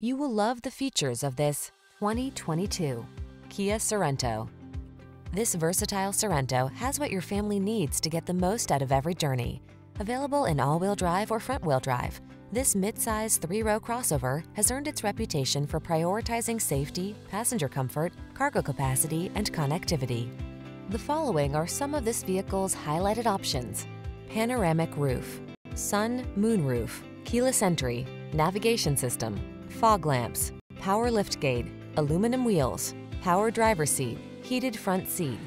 You will love the features of this 2022 Kia Sorento. This versatile Sorento has what your family needs to get the most out of every journey. Available in all-wheel drive or front-wheel drive, this midsize three-row crossover has earned its reputation for prioritizing safety, passenger comfort, cargo capacity, and connectivity. The following are some of this vehicle's highlighted options. Panoramic roof, sun, moon roof, keyless entry, navigation system, fog lamps, power liftgate, aluminum wheels, power driver seat, heated front seat,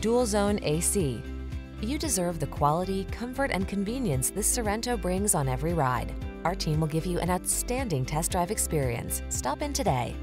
dual zone AC. You deserve the quality, comfort, and convenience this Sorento brings on every ride. Our team will give you an outstanding test drive experience. Stop in today.